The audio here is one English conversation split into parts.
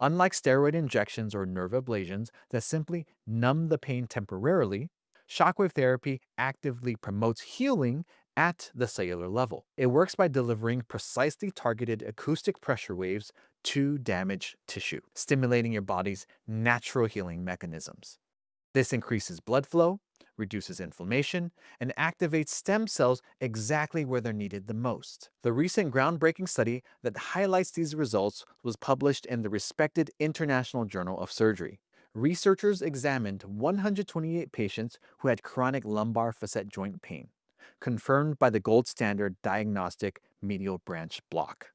Unlike steroid injections or nerve ablations that simply numb the pain temporarily, shockwave therapy actively promotes healing at the cellular level. It works by delivering precisely targeted acoustic pressure waves to damaged tissue, stimulating your body's natural healing mechanisms. This increases blood flow, reduces inflammation, and activates stem cells exactly where they're needed the most. The recent groundbreaking study that highlights these results was published in the respected International Journal of Surgery. Researchers examined 128 patients who had chronic lumbar facet joint pain, confirmed by the gold standard diagnostic medial branch block.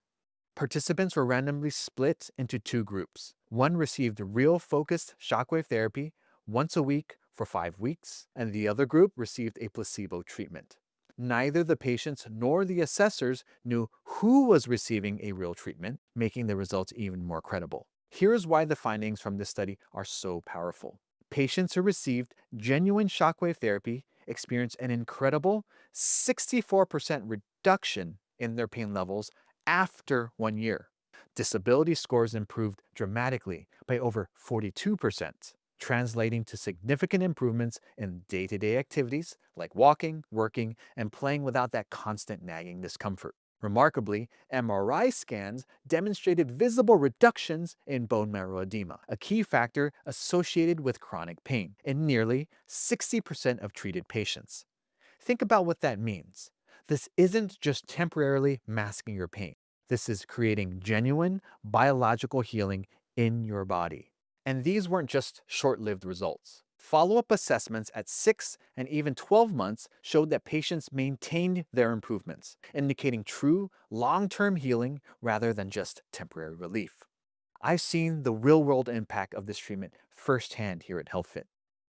Participants were randomly split into two groups. One received real focused shockwave therapy once a week for five weeks, and the other group received a placebo treatment. Neither the patients nor the assessors knew who was receiving a real treatment, making the results even more credible. Here's why the findings from this study are so powerful. Patients who received genuine shockwave therapy experienced an incredible 64% reduction in their pain levels after one year. Disability scores improved dramatically by over 42% translating to significant improvements in day-to-day activities like walking, working, and playing without that constant nagging discomfort. Remarkably, MRI scans demonstrated visible reductions in bone marrow edema, a key factor associated with chronic pain in nearly 60% of treated patients. Think about what that means. This isn't just temporarily masking your pain. This is creating genuine biological healing in your body. And these weren't just short-lived results. Follow-up assessments at 6 and even 12 months showed that patients maintained their improvements, indicating true long-term healing rather than just temporary relief. I've seen the real-world impact of this treatment firsthand here at HealthFit.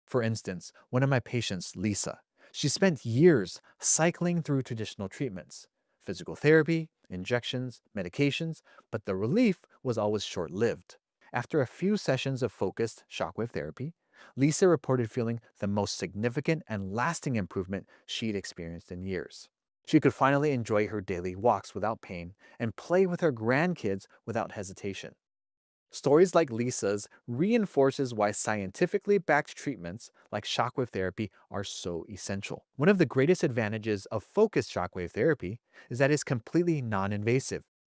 For instance, one of my patients, Lisa, she spent years cycling through traditional treatments, physical therapy, injections, medications, but the relief was always short-lived. After a few sessions of focused shockwave therapy, Lisa reported feeling the most significant and lasting improvement she'd experienced in years. She could finally enjoy her daily walks without pain and play with her grandkids without hesitation. Stories like Lisa's reinforces why scientifically backed treatments like shockwave therapy are so essential. One of the greatest advantages of focused shockwave therapy is that it's completely non-invasive.